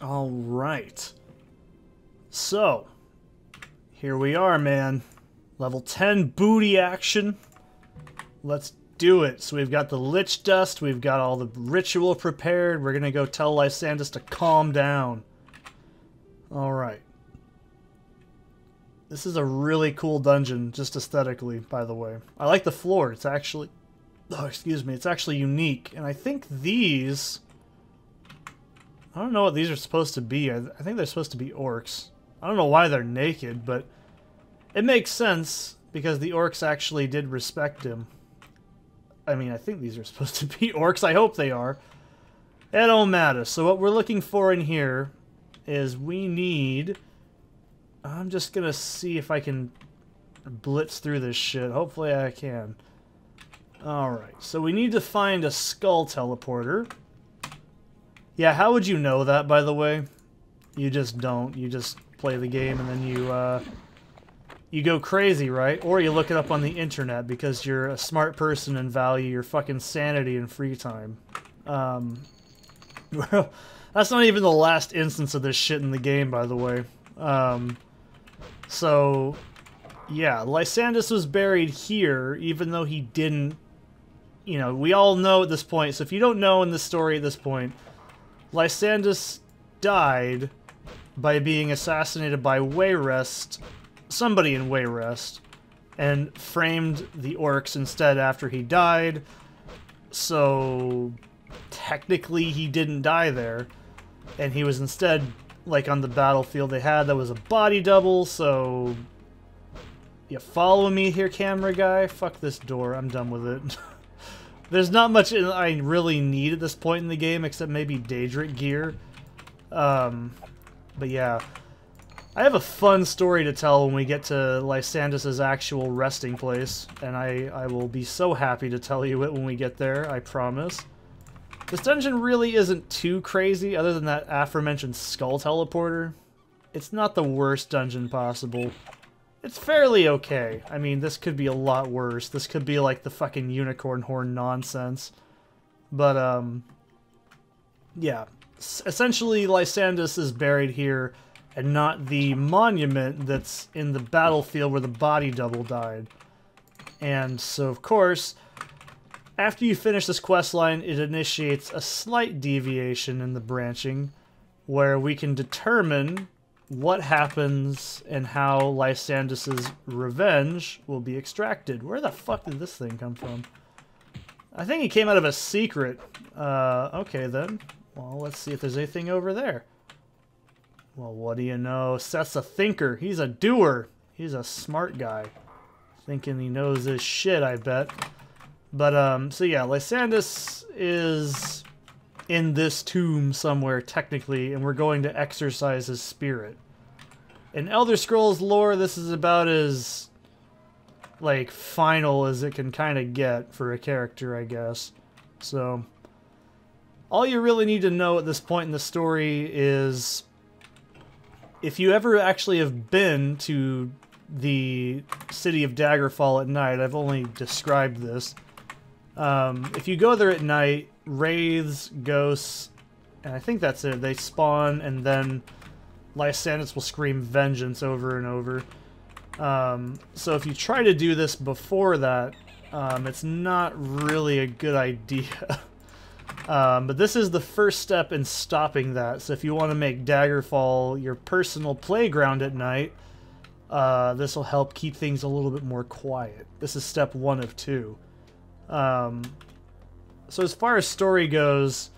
All right. So, here we are, man. Level 10 booty action. Let's do it. So we've got the Lich Dust, we've got all the ritual prepared. We're going to go tell Lysandus to calm down. All right. This is a really cool dungeon, just aesthetically, by the way. I like the floor. It's actually... Oh, excuse me. It's actually unique. And I think these... I don't know what these are supposed to be. I, I think they're supposed to be orcs. I don't know why they're naked, but it makes sense because the orcs actually did respect him. I mean, I think these are supposed to be orcs. I hope they are. It don't matter. So what we're looking for in here is we need... I'm just going to see if I can blitz through this shit. Hopefully I can. Alright, so we need to find a skull teleporter. Yeah, how would you know that, by the way? You just don't. You just play the game and then you, uh, you go crazy, right? Or you look it up on the internet because you're a smart person and value your fucking sanity and free time. Um, that's not even the last instance of this shit in the game, by the way. Um, so, yeah, Lysandus was buried here, even though he didn't, you know, we all know at this point, so if you don't know in the story at this point, Lysandus died by being assassinated by Wayrest, somebody in Wayrest, and framed the orcs instead after he died. So technically he didn't die there, and he was instead like on the battlefield they had that was a body double. So you follow me here, camera guy? Fuck this door. I'm done with it. There's not much I really need at this point in the game, except maybe Daedric gear. Um, but yeah. I have a fun story to tell when we get to Lysandus' actual resting place, and I, I will be so happy to tell you it when we get there, I promise. This dungeon really isn't too crazy, other than that aforementioned skull teleporter. It's not the worst dungeon possible. It's fairly okay. I mean, this could be a lot worse. This could be like the fucking unicorn horn nonsense. But, um... Yeah, essentially Lysandus is buried here and not the monument that's in the battlefield where the body double died. And so, of course, after you finish this quest line, it initiates a slight deviation in the branching where we can determine what happens and how Lysandus' revenge will be extracted. Where the fuck did this thing come from? I think it came out of a secret. Uh, okay then. Well, let's see if there's anything over there. Well, what do you know? Seth's a thinker. He's a doer. He's a smart guy. Thinking he knows his shit, I bet. But, um, so yeah, Lysandus is in this tomb somewhere, technically, and we're going to exercise his spirit. In Elder Scrolls lore, this is about as, like, final as it can kind of get for a character, I guess. So, all you really need to know at this point in the story is if you ever actually have been to the city of Daggerfall at night, I've only described this. Um, if you go there at night, wraiths, ghosts, and I think that's it, they spawn and then Lysandus will scream vengeance over and over. Um, so if you try to do this before that, um, it's not really a good idea. Um, but this is the first step in stopping that. So if you want to make Daggerfall your personal playground at night, uh, this will help keep things a little bit more quiet. This is step one of two. Um, so as far as story goes,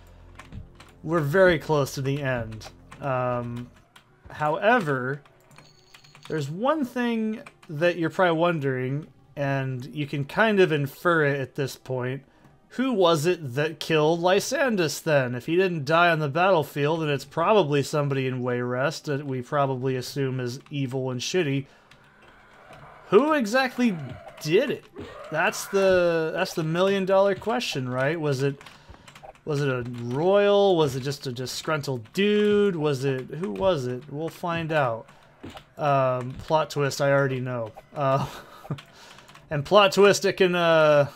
we're very close to the end. Um, however, there's one thing that you're probably wondering, and you can kind of infer it at this point, who was it that killed Lysandus then? If he didn't die on the battlefield, then it's probably somebody in Wayrest that we probably assume is evil and shitty. Who exactly did it? That's the that's the million dollar question, right? Was it was it a royal? Was it just a disgruntled dude? Was it who was it? We'll find out. Um, plot twist, I already know. Uh, and plot twist, it can uh,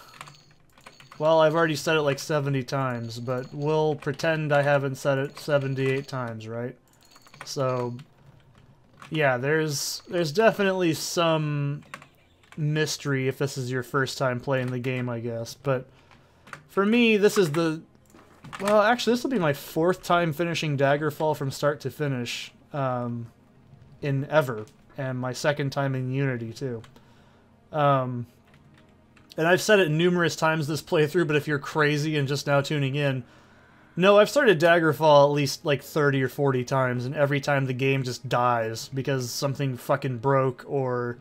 Well, I've already said it like 70 times, but we'll pretend I haven't said it 78 times, right? So, yeah, there's there's definitely some mystery if this is your first time playing the game, I guess. But for me, this is the... Well, actually, this will be my fourth time finishing Daggerfall from start to finish um, in ever, and my second time in Unity, too. Um, and I've said it numerous times this playthrough, but if you're crazy and just now tuning in, no, I've started Daggerfall at least like 30 or 40 times, and every time the game just dies because something fucking broke or...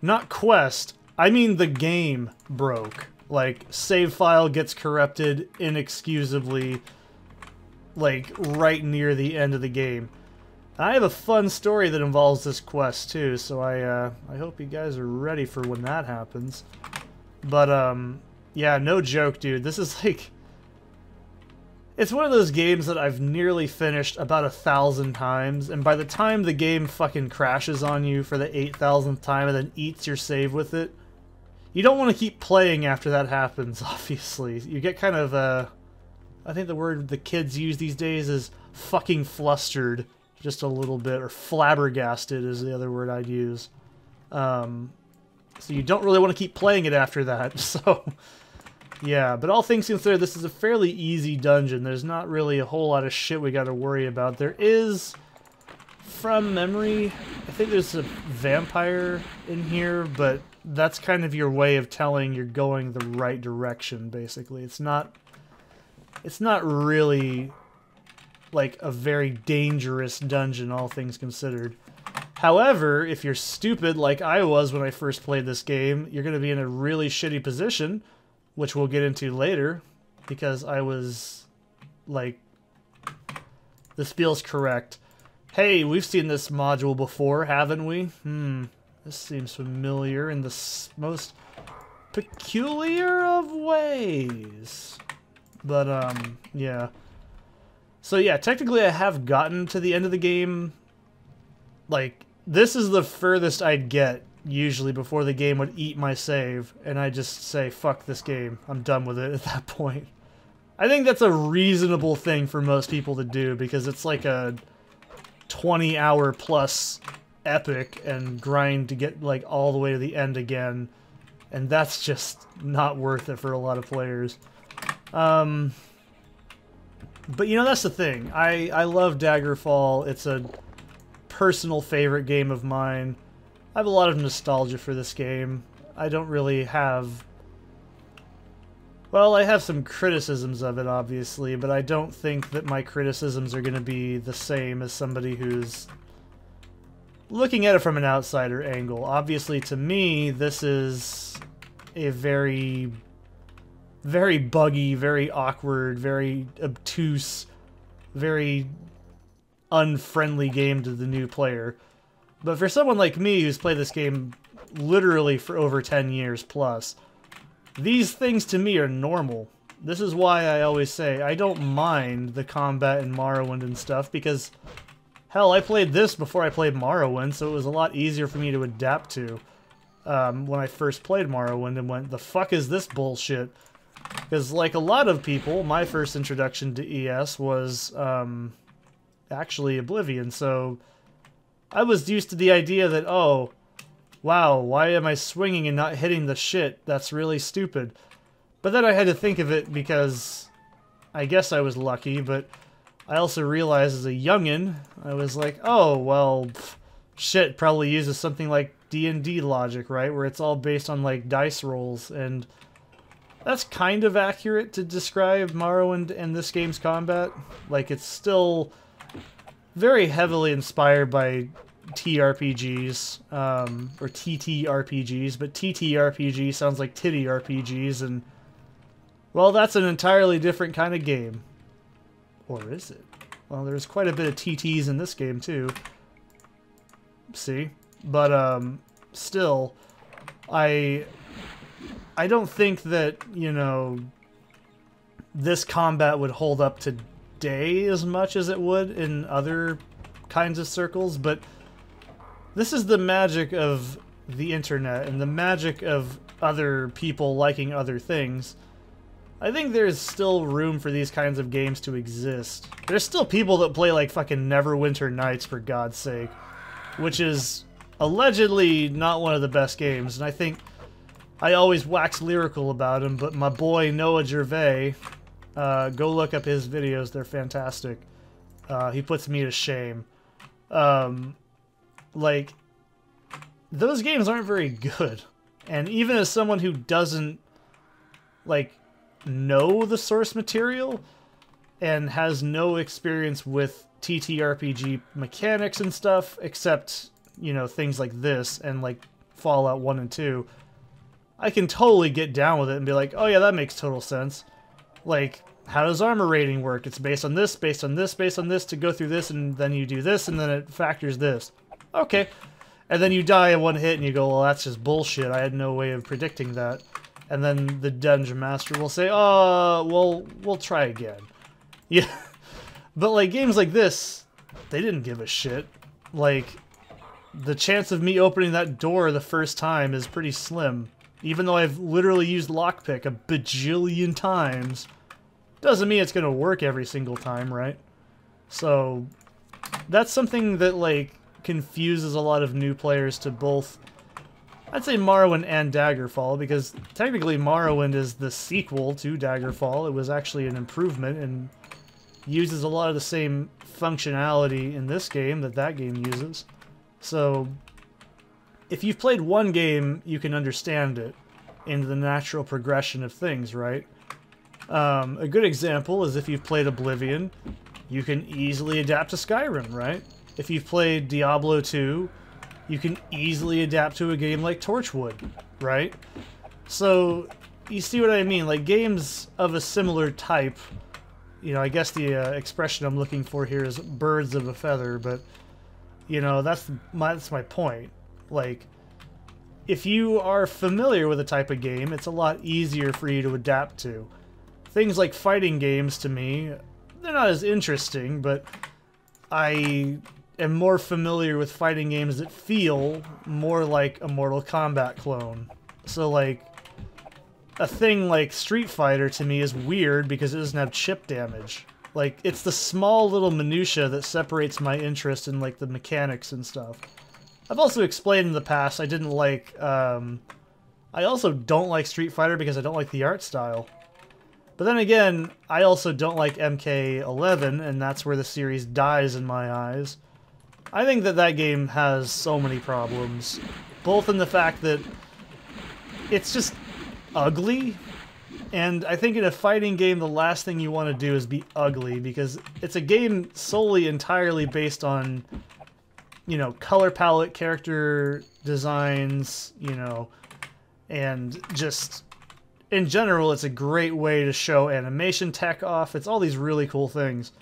Not quest, I mean the game broke. Like, save file gets corrupted inexcusably, like, right near the end of the game. I have a fun story that involves this quest too, so I uh, I hope you guys are ready for when that happens. But um, yeah, no joke, dude. This is like, it's one of those games that I've nearly finished about a thousand times, and by the time the game fucking crashes on you for the eight thousandth time and then eats your save with it, you don't want to keep playing after that happens. Obviously, you get kind of uh, I think the word the kids use these days is fucking flustered just a little bit, or flabbergasted is the other word I'd use. Um, so you don't really want to keep playing it after that. So, yeah, but all things considered, this is a fairly easy dungeon. There's not really a whole lot of shit we got to worry about. There is, from memory, I think there's a vampire in here, but that's kind of your way of telling you're going the right direction, basically. It's not, it's not really like a very dangerous dungeon, all things considered. However, if you're stupid like I was when I first played this game, you're going to be in a really shitty position, which we'll get into later, because I was like, this feels correct. Hey, we've seen this module before, haven't we? Hmm, this seems familiar in the most peculiar of ways. But, um, yeah. So yeah, technically I have gotten to the end of the game. Like, this is the furthest I'd get, usually, before the game would eat my save, and I just say, fuck this game, I'm done with it at that point. I think that's a reasonable thing for most people to do, because it's like a 20 hour plus epic and grind to get like all the way to the end again, and that's just not worth it for a lot of players. Um, but you know, that's the thing. I, I love Daggerfall. It's a personal favorite game of mine. I have a lot of nostalgia for this game. I don't really have... Well, I have some criticisms of it, obviously, but I don't think that my criticisms are going to be the same as somebody who's looking at it from an outsider angle. Obviously, to me, this is a very very buggy, very awkward, very obtuse, very unfriendly game to the new player. But for someone like me who's played this game literally for over 10 years plus, these things to me are normal. This is why I always say I don't mind the combat in Morrowind and stuff because hell, I played this before I played Morrowind, so it was a lot easier for me to adapt to um, when I first played Morrowind and went, the fuck is this bullshit? Because, like a lot of people, my first introduction to ES was um, actually Oblivion. So I was used to the idea that, oh, wow, why am I swinging and not hitting the shit? That's really stupid. But then I had to think of it because I guess I was lucky, but I also realized as a youngin, I was like, oh, well, pff, shit probably uses something like D&D logic, right? Where it's all based on, like, dice rolls, and that's kind of accurate to describe Morrowind and this game's combat. Like, it's still very heavily inspired by TRPGs, um, or TTRPGs, but TTRPG sounds like titty RPGs, and, well, that's an entirely different kind of game. Or is it? Well, there's quite a bit of TTs in this game, too. See? But, um, still, I I don't think that, you know, this combat would hold up today as much as it would in other kinds of circles, but this is the magic of the internet and the magic of other people liking other things, I think there's still room for these kinds of games to exist. There's still people that play like fucking Neverwinter Nights for God's sake, which is allegedly not one of the best games, and I think I always wax lyrical about him, but my boy Noah Gervais, uh, go look up his videos, they're fantastic. Uh, he puts me to shame. Um, like, those games aren't very good. And even as someone who doesn't, like, know the source material and has no experience with TTRPG mechanics and stuff, except, you know, things like this and, like, Fallout 1 and 2, I can totally get down with it and be like, oh yeah, that makes total sense. Like, how does armor rating work? It's based on this, based on this, based on this to go through this, and then you do this, and then it factors this. Okay. And then you die in one hit, and you go, well, that's just bullshit. I had no way of predicting that. And then the dungeon master will say, oh, well, we'll try again. Yeah. But, like, games like this, they didn't give a shit. Like, the chance of me opening that door the first time is pretty slim. Even though I've literally used lockpick a bajillion times doesn't mean it's going to work every single time, right? So that's something that like confuses a lot of new players to both I'd say Morrowind and Daggerfall because technically Morrowind is the sequel to Daggerfall. It was actually an improvement and uses a lot of the same functionality in this game that that game uses. So if you've played one game, you can understand it in the natural progression of things, right? Um, a good example is if you've played Oblivion, you can easily adapt to Skyrim, right? If you've played Diablo 2, you can easily adapt to a game like Torchwood, right? So, you see what I mean? Like, games of a similar type, you know, I guess the uh, expression I'm looking for here is birds of a feather, but, you know, that's my, that's my point. Like, if you are familiar with a type of game, it's a lot easier for you to adapt to things like fighting games to me, they're not as interesting, but I am more familiar with fighting games that feel more like a Mortal Kombat clone. So like a thing like Street Fighter to me is weird because it doesn't have chip damage. Like it's the small little minutia that separates my interest in like the mechanics and stuff. I've also explained in the past I didn't like um I also don't like Street Fighter because I don't like the art style. But then again, I also don't like MK11, and that's where the series dies in my eyes. I think that that game has so many problems, both in the fact that it's just ugly, and I think in a fighting game, the last thing you want to do is be ugly, because it's a game solely entirely based on, you know, color palette, character designs, you know, and just in general, it's a great way to show animation tech off. It's all these really cool things.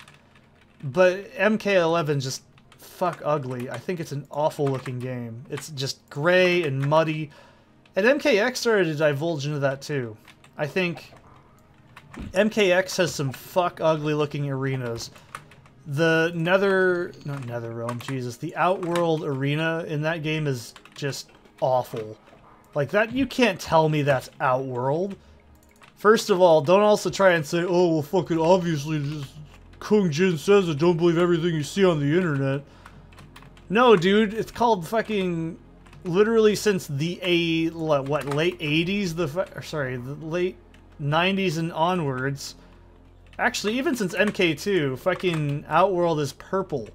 But MK11 just fuck ugly. I think it's an awful looking game. It's just gray and muddy. And MKX started to divulge into that too. I think MKX has some fuck ugly looking arenas. The Nether, not Nether Realm, Jesus, the Outworld arena in that game is just awful. Like that, you can't tell me that's Outworld. First of all, don't also try and say, oh, well, fucking obviously, just Kung Jin says it, don't believe everything you see on the internet. No, dude, it's called fucking, literally since the, a what, late 80s, the, sorry, the late 90s and onwards. Actually, even since MK2, fucking Outworld is purple.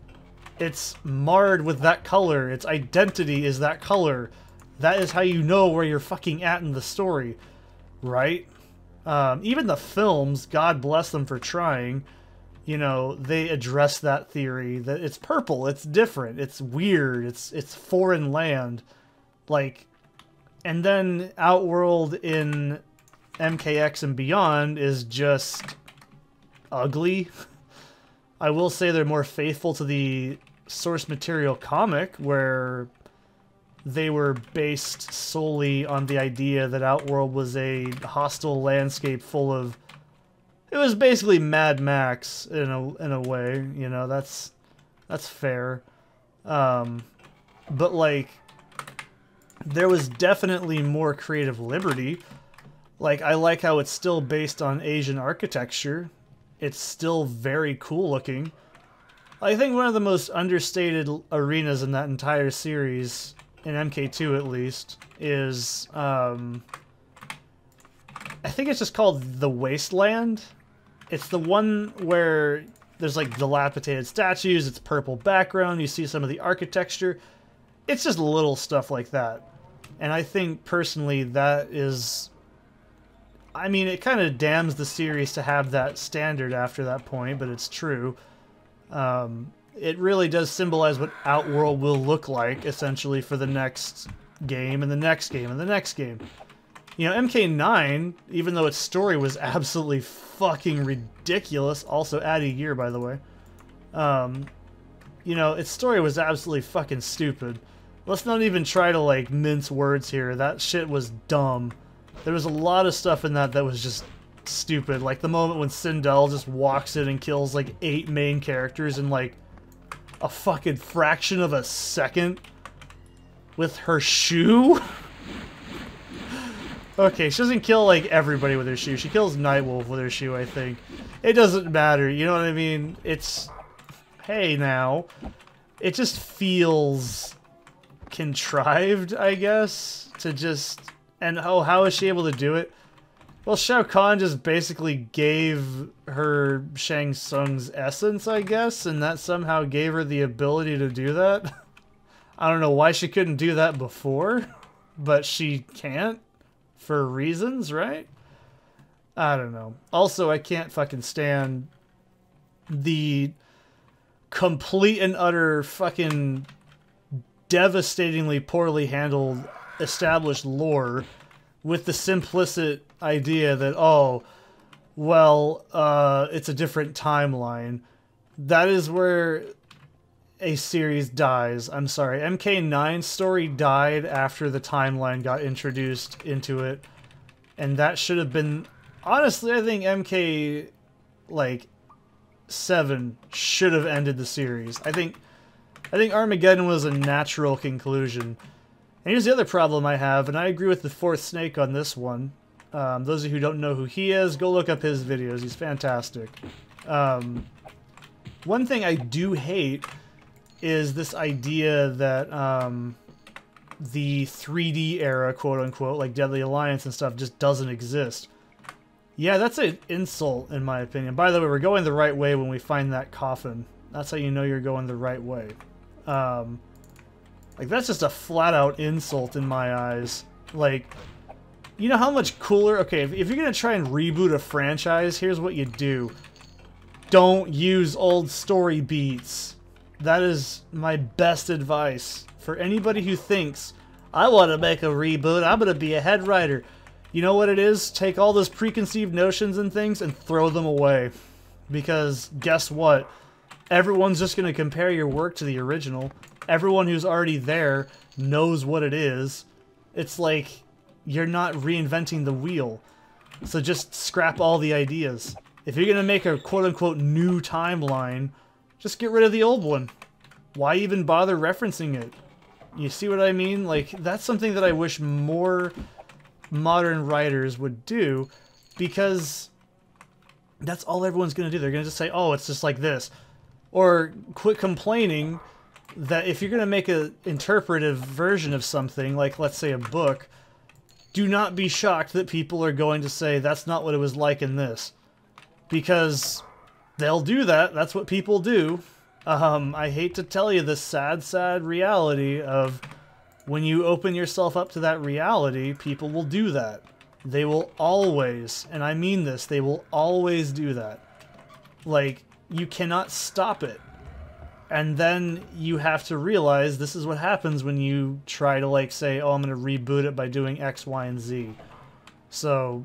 It's marred with that color. Its identity is that color. That is how you know where you're fucking at in the story, right? Um, even the films, God bless them for trying, you know, they address that theory that it's purple, it's different, it's weird, it's it's foreign land, like, and then Outworld in MKX and beyond is just ugly. I will say they're more faithful to the source material comic, where they were based solely on the idea that Outworld was a hostile landscape full of it was basically Mad Max in a in a way, you know, that's that's fair. Um but like there was definitely more creative liberty. Like, I like how it's still based on Asian architecture. It's still very cool looking. I think one of the most understated arenas in that entire series, in MK2 at least, is, um, I think it's just called The Wasteland. It's the one where there's like dilapidated statues, it's purple background, you see some of the architecture. It's just little stuff like that. And I think personally that is I mean, it kind of damns the series to have that standard after that point, but it's true. Um, it really does symbolize what Outworld will look like, essentially, for the next game, and the next game, and the next game. You know, MK9, even though its story was absolutely fucking ridiculous, also add a year, by the way, um, you know, its story was absolutely fucking stupid. Let's not even try to, like, mince words here. That shit was dumb. There was a lot of stuff in that that was just stupid. Like the moment when Sindel just walks in and kills, like, eight main characters in, like, a fucking fraction of a second with her shoe? Okay, she doesn't kill, like, everybody with her shoe. She kills Nightwolf with her shoe, I think. It doesn't matter, you know what I mean? It's... Hey, now. It just feels... contrived, I guess, to just... And, oh, how is she able to do it? Well, Shao Kahn just basically gave her Shang Tsung's essence, I guess, and that somehow gave her the ability to do that. I don't know why she couldn't do that before, but she can't for reasons, right? I don't know. Also, I can't fucking stand the complete and utter fucking devastatingly poorly handled established lore with the simplistic idea that, oh, well, uh, it's a different timeline. That is where a series dies. I'm sorry. MK9 story died after the timeline got introduced into it. And that should have been honestly, I think MK like 7 should have ended the series. I think I think Armageddon was a natural conclusion. And here's the other problem I have, and I agree with the fourth snake on this one. Um, those of you who don't know who he is, go look up his videos. He's fantastic. Um, one thing I do hate is this idea that um, the 3D era, quote unquote, like Deadly Alliance and stuff, just doesn't exist. Yeah, that's an insult, in my opinion. By the way, we're going the right way when we find that coffin. That's how you know you're going the right way. Um, like, that's just a flat-out insult in my eyes. Like, you know how much cooler... Okay, if, if you're going to try and reboot a franchise, here's what you do. Don't use old story beats. That is my best advice for anybody who thinks, I want to make a reboot, I'm going to be a head writer. You know what it is? Take all those preconceived notions and things and throw them away. Because guess what? Everyone's just going to compare your work to the original. Everyone who's already there knows what it is. It's like you're not reinventing the wheel. So just scrap all the ideas. If you're going to make a quote-unquote new timeline, just get rid of the old one. Why even bother referencing it? You see what I mean? Like, that's something that I wish more modern writers would do because that's all everyone's going to do. They're going to just say, oh, it's just like this. Or quit complaining that if you're going to make an interpretive version of something, like let's say a book, do not be shocked that people are going to say that's not what it was like in this. Because they'll do that. That's what people do. Um, I hate to tell you the sad, sad reality of when you open yourself up to that reality, people will do that. They will always, and I mean this, they will always do that. Like, you cannot stop it. And then you have to realize this is what happens when you try to, like, say, oh, I'm going to reboot it by doing X, Y, and Z. So,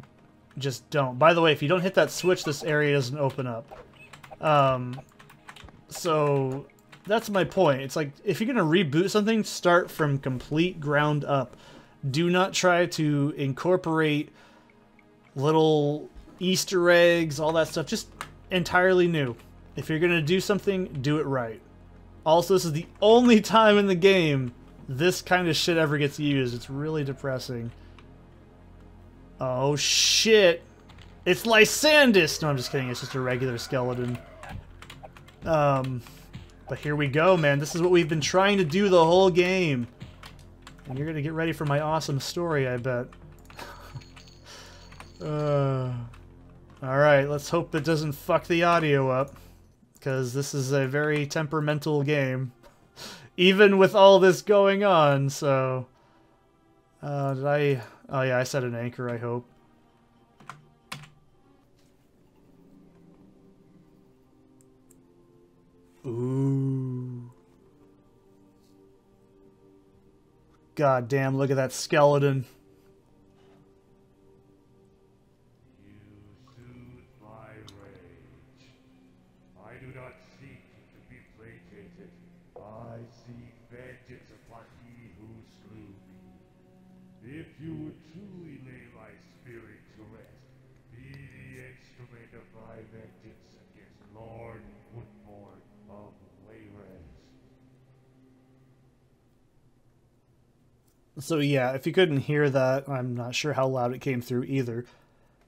just don't. By the way, if you don't hit that switch, this area doesn't open up. Um, so that's my point. It's like if you're gonna reboot something, start from complete ground up. Do not try to incorporate little Easter eggs, all that stuff. Just entirely new. If you're gonna do something, do it right. Also, this is the only time in the game this kind of shit ever gets used. It's really depressing. Oh shit! It's Lysandus! No, I'm just kidding. It's just a regular skeleton. Um, but here we go, man. This is what we've been trying to do the whole game. And you're gonna get ready for my awesome story, I bet. uh, Alright, let's hope it doesn't fuck the audio up. Because this is a very temperamental game. Even with all this going on, so... Uh, did I... Oh yeah, I set an anchor, I hope. Ooh. God damn, look at that skeleton. So yeah, if you couldn't hear that, I'm not sure how loud it came through either.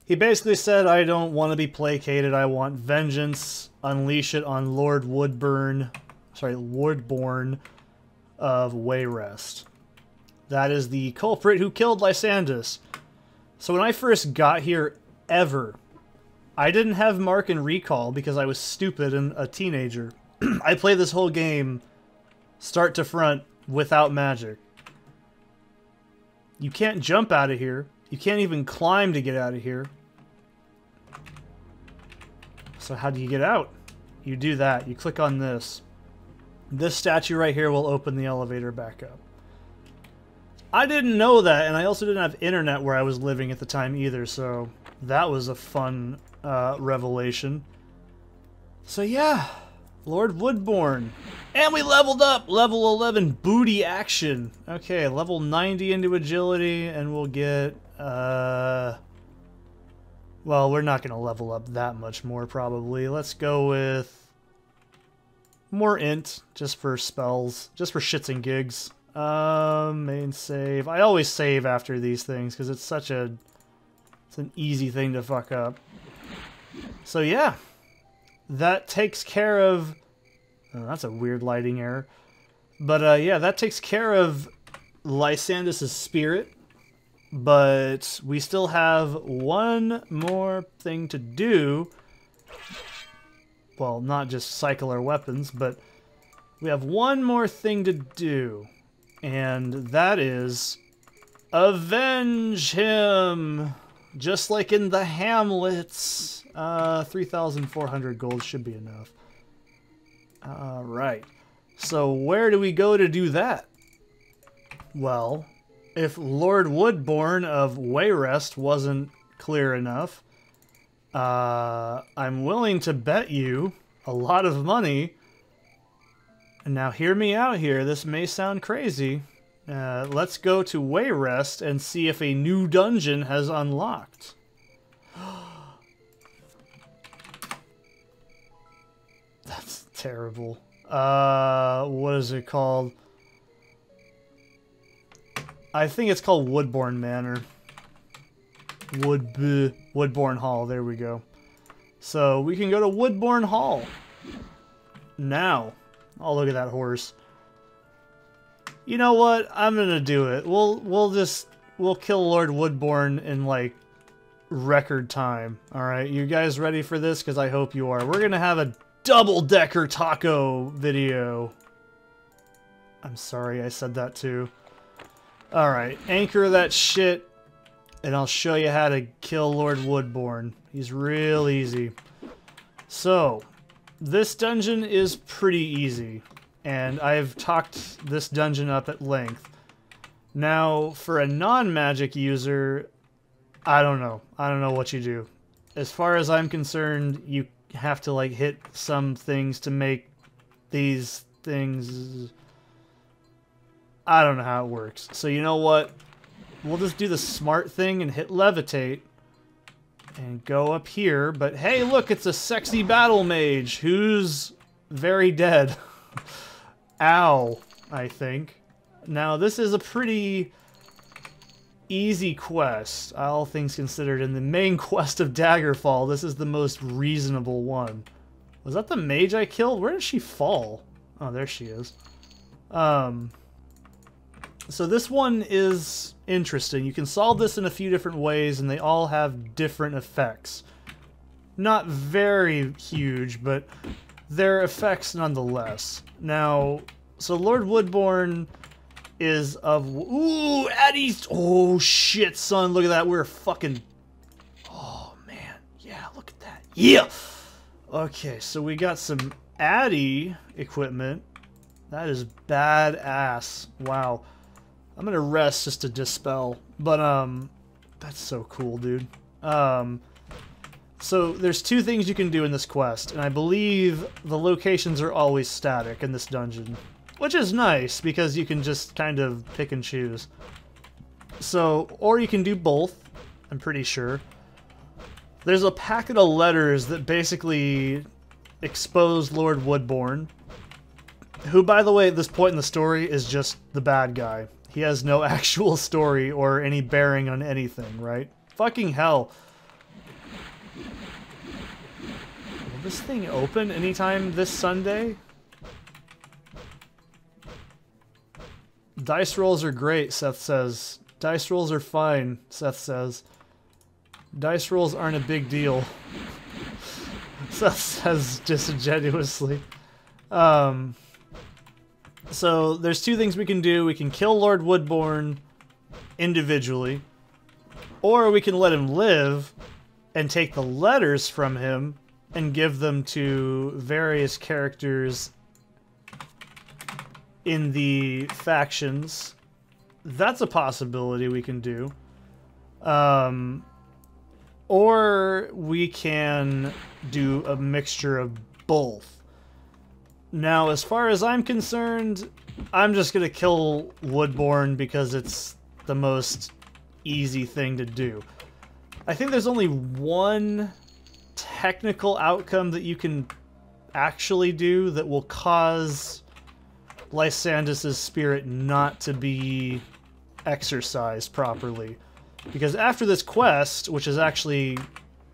He basically said, I don't want to be placated, I want vengeance, unleash it on Lord Woodburn, sorry, Woodborne of Wayrest. That is the culprit who killed Lysandus. So when I first got here, ever, I didn't have Mark and Recall because I was stupid and a teenager. I played this whole game, start to front, without magic. You can't jump out of here. You can't even climb to get out of here. So how do you get out? You do that. You click on this. This statue right here will open the elevator back up. I didn't know that, and I also didn't have internet where I was living at the time either, so that was a fun uh, revelation. So yeah, Lord Woodborne. And we leveled up! Level 11 booty action. Okay, level 90 into agility, and we'll get, uh... Well, we're not going to level up that much more, probably. Let's go with... More int, just for spells. Just for shits and gigs. Um, main save. I always save after these things, because it's such a... It's an easy thing to fuck up. So yeah, that takes care of... Oh, that's a weird lighting error. But uh, yeah, that takes care of Lysandus' spirit. But we still have one more thing to do. Well, not just cycle our weapons, but we have one more thing to do. And that is avenge him! Just like in the Hamlets. Uh, 3,400 gold should be enough. Alright. So where do we go to do that? Well, if Lord Woodborne of Wayrest wasn't clear enough, uh, I'm willing to bet you a lot of money. Now hear me out here. This may sound crazy. Uh, let's go to Wayrest and see if a new dungeon has unlocked. Terrible. Uh, what is it called? I think it's called Woodborne Manor. Wood Woodborne Hall. There we go. So we can go to Woodborne Hall. Now. Oh, look at that horse. You know what? I'm gonna do it. We'll we'll just we'll kill Lord Woodborne in like record time. All right, you guys ready for this? Because I hope you are. We're gonna have a double decker taco video. I'm sorry I said that too. All right, anchor that shit, and I'll show you how to kill Lord Woodborne. He's real easy. So, this dungeon is pretty easy and I've talked this dungeon up at length. Now, for a non-magic user, I don't know. I don't know what you do. As far as I'm concerned, you have to like hit some things to make these things... I don't know how it works. So you know what? We'll just do the smart thing and hit levitate and go up here. But hey, look, it's a sexy battle mage who's very dead. Ow, I think. Now, this is a pretty easy quest, all things considered. In the main quest of Daggerfall, this is the most reasonable one. Was that the mage I killed? Where did she fall? Oh, there she is. Um, so this one is interesting. You can solve this in a few different ways, and they all have different effects. Not very huge, but they're effects nonetheless. Now, so Lord Woodborne is of... Ooh, Addie's... Oh, shit, son. Look at that. We're fucking... Oh, man. Yeah, look at that. Yeah! Okay, so we got some Addy equipment. That is badass. Wow. I'm gonna rest just to dispel. But, um... That's so cool, dude. Um... So, there's two things you can do in this quest, and I believe the locations are always static in this dungeon. Which is nice, because you can just kind of pick and choose. So, or you can do both, I'm pretty sure. There's a packet of letters that basically expose Lord Woodborne, who, by the way, at this point in the story is just the bad guy. He has no actual story or any bearing on anything, right? Fucking hell. Will this thing open anytime this Sunday? Dice rolls are great, Seth says. Dice rolls are fine, Seth says. Dice rolls aren't a big deal. Seth says disingenuously. Um, so there's two things we can do. We can kill Lord Woodborne individually, or we can let him live and take the letters from him and give them to various characters in the factions. That's a possibility we can do. Um, or we can do a mixture of both. Now, as far as I'm concerned, I'm just going to kill Woodborne because it's the most easy thing to do. I think there's only one technical outcome that you can actually do that will cause Lysandus's spirit not to be exercised properly. Because after this quest, which is actually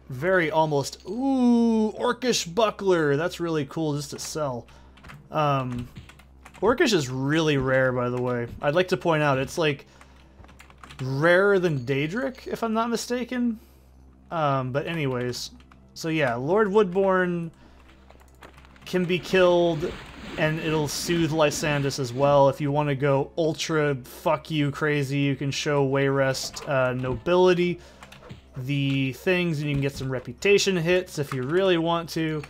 very almost... Ooh, Orcish Buckler! That's really cool just to sell. Um, Orcish is really rare, by the way. I'd like to point out, it's like rarer than Daedric, if I'm not mistaken. Um, but anyways, so yeah, Lord Woodborne can be killed and it'll soothe Lysandus as well. If you want to go ultra fuck you crazy, you can show Wayrest uh, nobility the things and you can get some reputation hits if you really want to.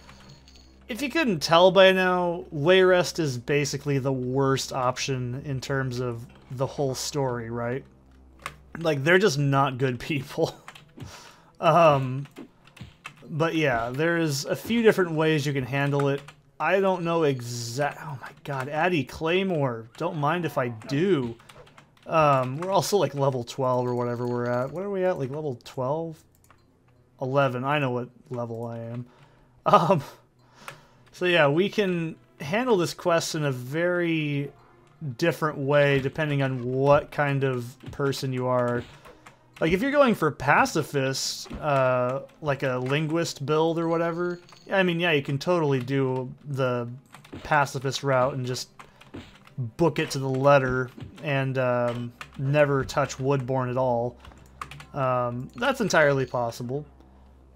If you couldn't tell by now, Wayrest is basically the worst option in terms of the whole story, right? Like, they're just not good people. um, but yeah, there's a few different ways you can handle it. I don't know exact. Oh my god, Addy Claymore. Don't mind if I do. Um, we're also like level 12 or whatever we're at. What are we at? Like level 12? 11. I know what level I am. Um, so yeah, we can handle this quest in a very different way depending on what kind of person you are. Like, if you're going for pacifist, uh, like a linguist build or whatever, I mean, yeah, you can totally do the pacifist route and just book it to the letter and um, never touch Woodborne at all. Um, that's entirely possible.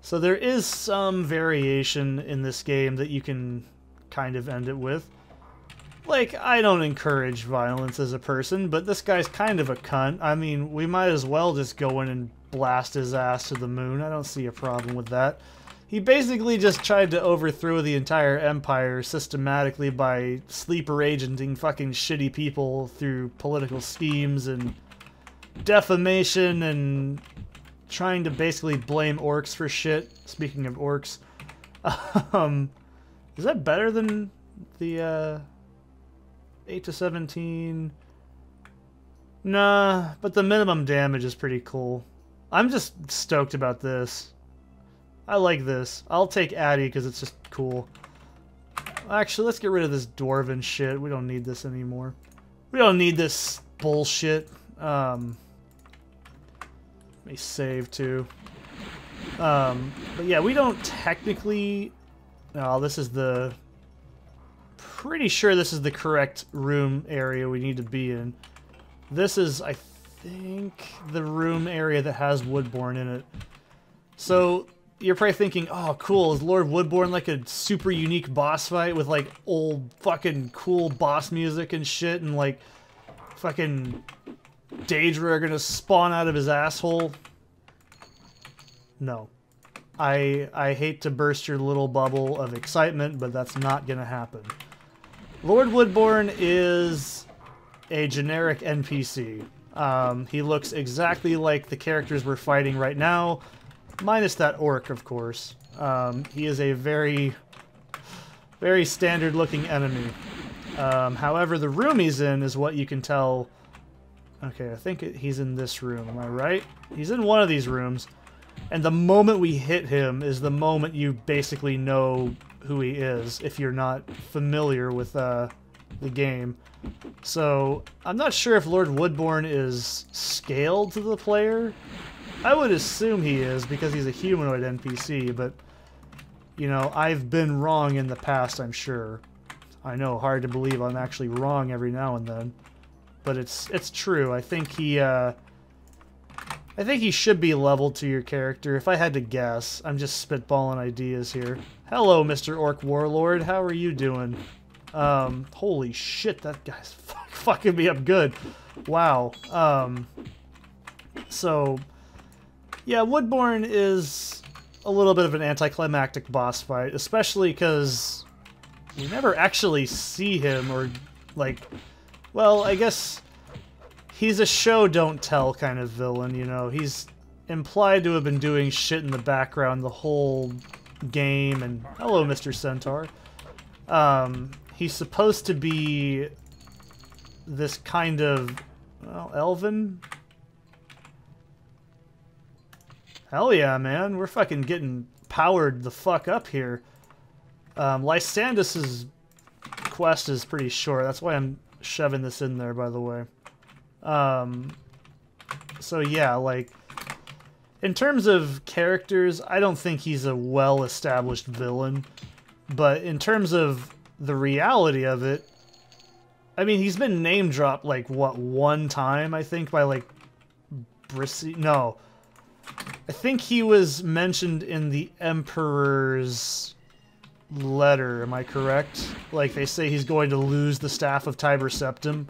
So there is some variation in this game that you can kind of end it with. Like, I don't encourage violence as a person, but this guy's kind of a cunt. I mean, we might as well just go in and blast his ass to the moon. I don't see a problem with that. He basically just tried to overthrow the entire empire systematically by sleeper agenting fucking shitty people through political schemes and defamation and trying to basically blame orcs for shit. Speaking of orcs, um, is that better than the uh, 8 to 17. Nah, but the minimum damage is pretty cool. I'm just stoked about this. I like this. I'll take Addy because it's just cool. Actually, let's get rid of this Dwarven shit. We don't need this anymore. we don't need this bullshit. Um, let me save too. Um, but yeah, we don't technically... Oh, this is the... Pretty sure this is the correct room area we need to be in. This is, I think, the room area that has Woodborne in it. So, you're probably thinking, oh, cool, is Lord Woodborne like a super unique boss fight with like old fucking cool boss music and shit and like fucking Daedra are gonna spawn out of his asshole? No. I I hate to burst your little bubble of excitement, but that's not gonna happen. Lord Woodborne is a generic NPC. Um, he looks exactly like the characters we're fighting right now, minus that orc, of course. Um, he is a very, very standard-looking enemy. Um, however, the room he's in is what you can tell... Okay, I think he's in this room. Am I right? He's in one of these rooms. And the moment we hit him is the moment you basically know who he is, if you're not familiar with uh, the game. So, I'm not sure if Lord Woodborne is scaled to the player. I would assume he is, because he's a humanoid NPC, but... You know, I've been wrong in the past, I'm sure. I know, hard to believe I'm actually wrong every now and then. But it's it's true. I think he, uh... I think he should be leveled to your character. If I had to guess, I'm just spitballing ideas here. Hello, Mr. Orc Warlord. How are you doing? Um, holy shit, that guy's fucking me up good. Wow. Um, so, yeah, Woodborne is a little bit of an anticlimactic boss fight, especially because we never actually see him or, like, well, I guess he's a show don't tell kind of villain, you know. He's implied to have been doing shit in the background the whole game, and hello, Mr. Centaur. Um, he's supposed to be this kind of, well, elven? Hell yeah, man. We're fucking getting powered the fuck up here. Um, Lysandus's quest is pretty short. That's why I'm shoving this in there, by the way. Um, so yeah, like, in terms of characters, I don't think he's a well-established villain. But in terms of the reality of it, I mean, he's been name dropped, like, what, one time, I think, by, like, Brissy? No. I think he was mentioned in the Emperor's letter, am I correct? Like, they say he's going to lose the staff of Tiber Septim,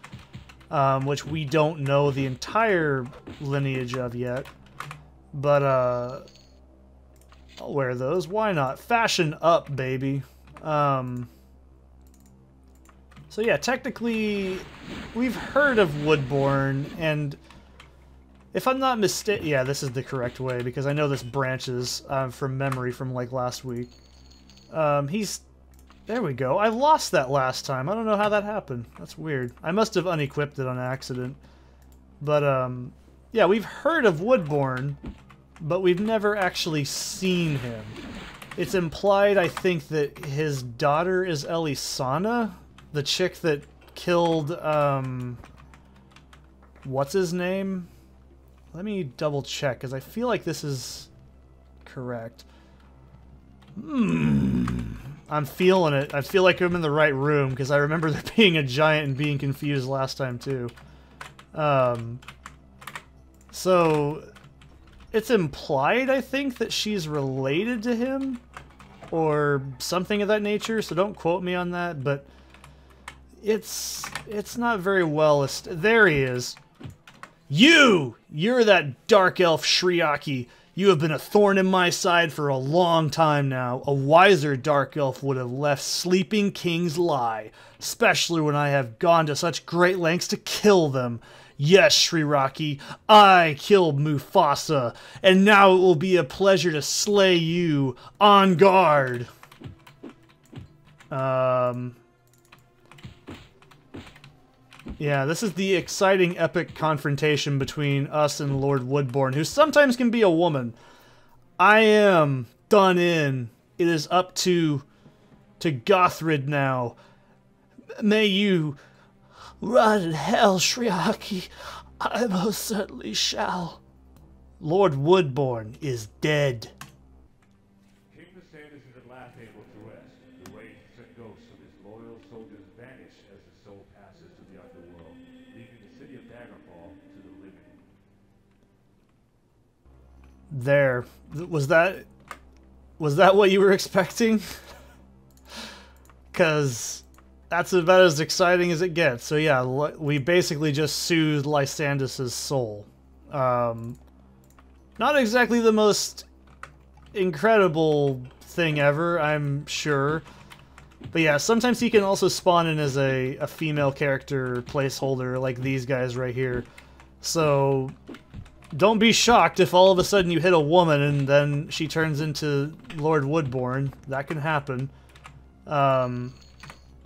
um, which we don't know the entire lineage of yet. But, uh... I'll wear those. Why not? Fashion up, baby. Um... So yeah, technically, we've heard of Woodborne, and if I'm not mistaken, yeah, this is the correct way, because I know this branches uh, from memory from, like, last week. Um, he's... There we go. I lost that last time. I don't know how that happened. That's weird. I must have unequipped it on accident. But, um... Yeah, we've heard of Woodborne, but we've never actually seen him. It's implied, I think, that his daughter is Elysana, the chick that killed, um... What's his name? Let me double check, because I feel like this is correct. Hmm. I'm feeling it. I feel like I'm in the right room, because I remember there being a giant and being confused last time, too. Um, so, it's implied, I think, that she's related to him, or something of that nature, so don't quote me on that, but it's it's not very well... There he is. You! You're that dark elf Shriaki. You have been a thorn in my side for a long time now. A wiser dark elf would have left sleeping kings lie, especially when I have gone to such great lengths to kill them. Yes, Shriraki, I killed Mufasa, and now it will be a pleasure to slay you on guard. Um, yeah, this is the exciting epic confrontation between us and Lord Woodborne, who sometimes can be a woman. I am done in. It is up to to Gothryd now. May you Rot in hell, Shriaki. I most certainly shall. Lord Woodborne is dead. King Lysandus is at last able to rest. The wraiths and ghosts of his loyal soldiers vanish as the soul passes to the underworld, leaving the city of Daggerfall to the living. There. Was that was that what you were expecting? Cuz that's about as exciting as it gets. So yeah, we basically just soothed Lysandus's soul. Um, not exactly the most incredible thing ever, I'm sure. But yeah, sometimes he can also spawn in as a, a female character placeholder like these guys right here. So don't be shocked if all of a sudden you hit a woman and then she turns into Lord Woodborne. That can happen. Um,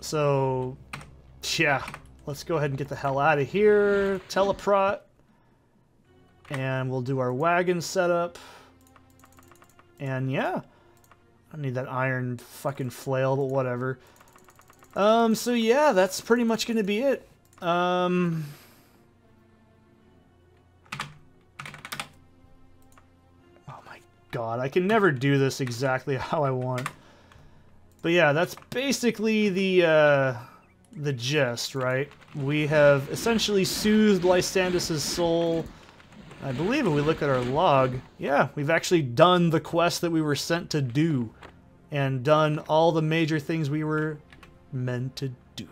so, yeah, let's go ahead and get the hell out of here. Teleprot. And we'll do our wagon setup. And yeah, I need that iron fucking flail, but whatever. Um, so yeah, that's pretty much going to be it. Um... Oh my god, I can never do this exactly how I want. But yeah, that's basically the uh, the gist, right? We have essentially soothed Lysandus's soul. I believe if we look at our log, yeah, we've actually done the quest that we were sent to do and done all the major things we were meant to do.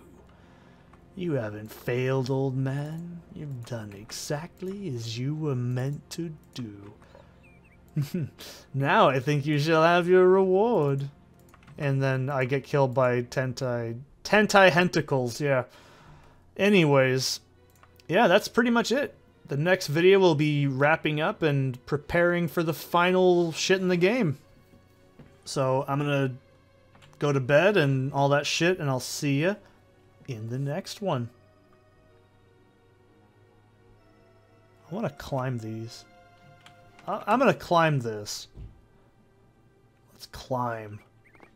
You haven't failed, old man. You've done exactly as you were meant to do. now I think you shall have your reward and then I get killed by Tentai Tentai Hentacles, yeah. Anyways, yeah, that's pretty much it. The next video will be wrapping up and preparing for the final shit in the game. So I'm gonna go to bed and all that shit, and I'll see you in the next one. I want to climb these. I'm gonna climb this. Let's climb.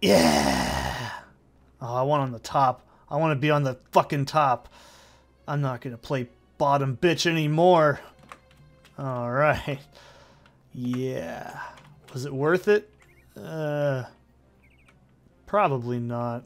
Yeah! Oh, I want on the top. I want to be on the fucking top. I'm not going to play bottom bitch anymore. Alright. Yeah. Was it worth it? Uh, probably not.